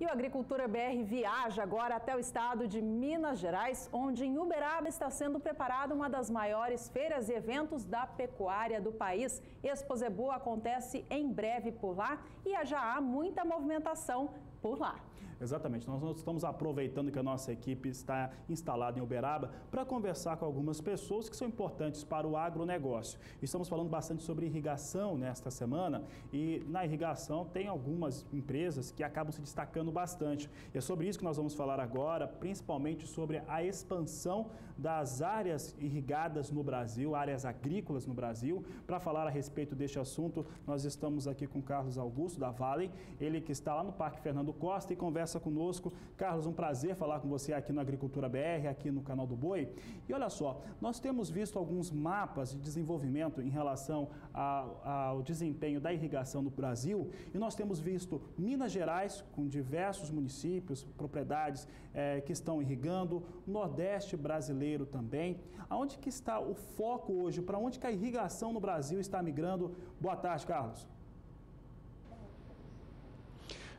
E o Agricultura BR viaja agora até o estado de Minas Gerais, onde em Uberaba está sendo preparada uma das maiores feiras e eventos da pecuária do país. Expo Zebu acontece em breve por lá e já há muita movimentação por lá. Exatamente, nós estamos aproveitando que a nossa equipe está instalada em Uberaba para conversar com algumas pessoas que são importantes para o agronegócio. Estamos falando bastante sobre irrigação nesta semana e na irrigação tem algumas empresas que acabam se destacando bastante. E é sobre isso que nós vamos falar agora, principalmente sobre a expansão das áreas irrigadas no Brasil, áreas agrícolas no Brasil. Para falar a respeito deste assunto, nós estamos aqui com Carlos Augusto da Vale, ele que está lá no Parque Fernando Costa e conversa conosco. Carlos, um prazer falar com você aqui no Agricultura BR, aqui no canal do Boi. E olha só, nós temos visto alguns mapas de desenvolvimento em relação ao desempenho da irrigação no Brasil e nós temos visto Minas Gerais com diversos municípios, propriedades é, que estão irrigando, Nordeste brasileiro também. Aonde que está o foco hoje? Para onde que a irrigação no Brasil está migrando? Boa tarde, Carlos.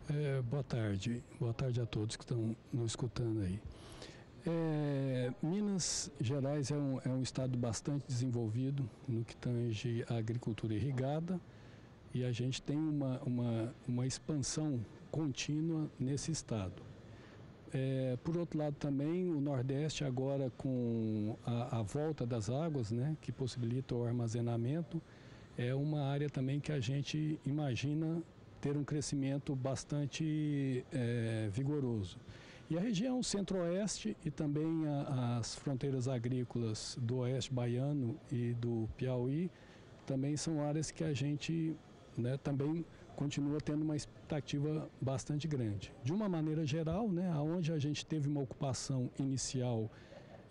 É, boa tarde, boa tarde a todos que estão nos escutando aí. É, Minas Gerais é um, é um estado bastante desenvolvido no que tange a agricultura irrigada e a gente tem uma, uma, uma expansão contínua nesse estado. É, por outro lado também o Nordeste agora com a, a volta das águas, né, que possibilita o armazenamento, é uma área também que a gente imagina ter um crescimento bastante é, vigoroso. E a região centro-oeste e também a, as fronteiras agrícolas do oeste baiano e do Piauí também são áreas que a gente né, também continua tendo uma expectativa bastante grande. De uma maneira geral, né, onde a gente teve uma ocupação inicial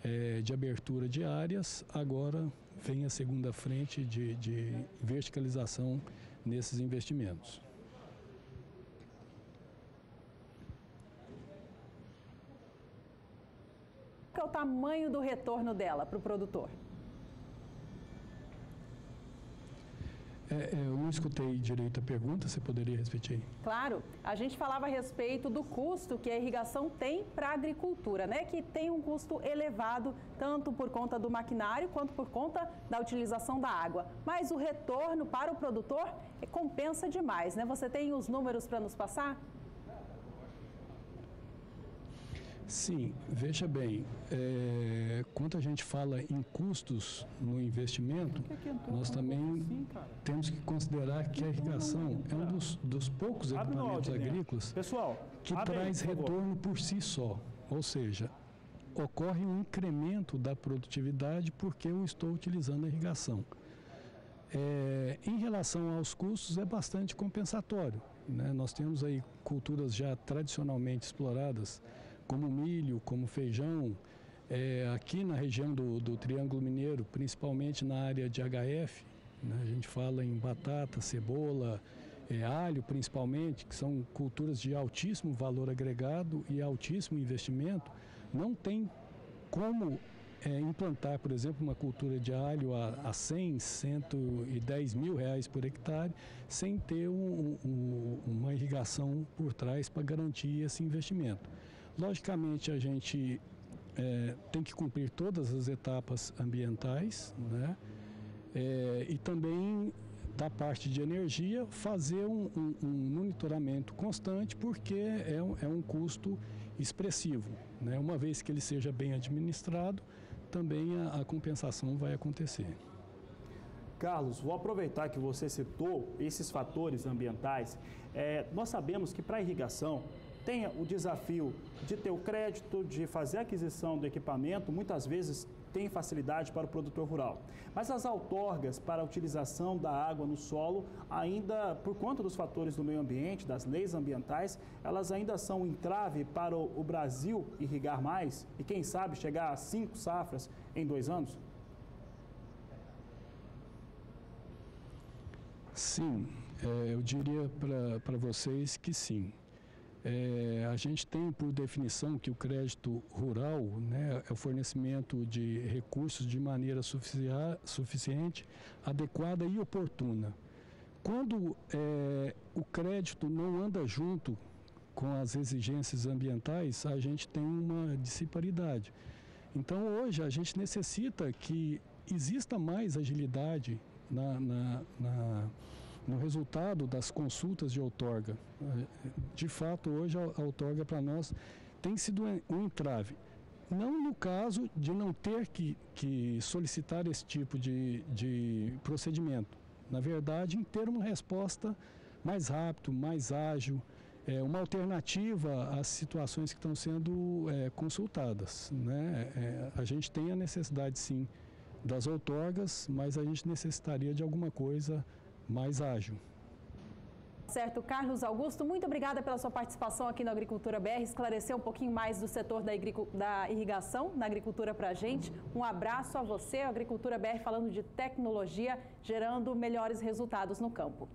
é, de abertura de áreas, agora vem a segunda frente de, de verticalização nesses investimentos. É o tamanho do retorno dela para o produtor? É, é, eu não escutei direito a pergunta, você poderia repetir? Claro, a gente falava a respeito do custo que a irrigação tem para a agricultura, né? Que tem um custo elevado, tanto por conta do maquinário quanto por conta da utilização da água. Mas o retorno para o produtor compensa demais, né? Você tem os números para nos passar? Sim, veja bem, é, quando a gente fala em custos no investimento, nós também temos que considerar que a irrigação é um dos, dos poucos equipamentos agrícolas Pessoal, que traz retorno por si só. Ou seja, ocorre um incremento da produtividade porque eu estou utilizando a irrigação. É, em relação aos custos, é bastante compensatório. Né? Nós temos aí culturas já tradicionalmente exploradas como milho, como feijão, é, aqui na região do, do, Triângulo Mineiro, principalmente na área de HF, né, a gente fala em batata, cebola, é, alho principalmente, que são culturas de altíssimo valor agregado e altíssimo investimento, não tem como é, implantar, por exemplo, uma cultura de alho a, a 100, 110 mil reais por hectare, sem ter um, um, uma irrigação por trás para garantir esse investimento. Logicamente, a gente é, tem que cumprir todas as etapas ambientais, né? É, e também da parte de energia fazer um, um, um monitoramento constante porque é um, é um custo expressivo. Né? Uma vez que ele seja bem administrado, também a, a compensação vai acontecer. Carlos, vou aproveitar que você citou esses fatores ambientais. É, nós sabemos que para irrigação tenha o desafio de ter o crédito, de fazer a aquisição do equipamento, muitas vezes tem facilidade para o produtor rural. Mas as outorgas para a utilização da água no solo, ainda por conta dos fatores do meio ambiente, das leis ambientais, elas ainda são um entrave para o Brasil irrigar mais e, quem sabe, chegar a cinco safras em dois anos? Sim, é, eu diria para vocês que sim. É, a gente tem por definição que o crédito rural né, é o fornecimento de recursos de maneira suficiente, adequada e oportuna. Quando é, o crédito não anda junto com as exigências ambientais, a gente tem uma disparidade. Então, hoje, a gente necessita que exista mais agilidade na, na, na, no resultado das consultas de outorga. De fato, hoje, a outorga para nós tem sido um entrave. Não no caso de não ter que, que solicitar esse tipo de, de procedimento. Na verdade, em ter uma resposta mais rápido, mais ágil, é, uma alternativa às situações que estão sendo é, consultadas. Né? É, a gente tem a necessidade, sim, das outorgas, mas a gente necessitaria de alguma coisa mais ágil. Certo, Carlos Augusto, muito obrigada pela sua participação aqui no Agricultura BR, esclarecer um pouquinho mais do setor da, da irrigação na agricultura para a gente. Um abraço a você, Agricultura BR falando de tecnologia, gerando melhores resultados no campo.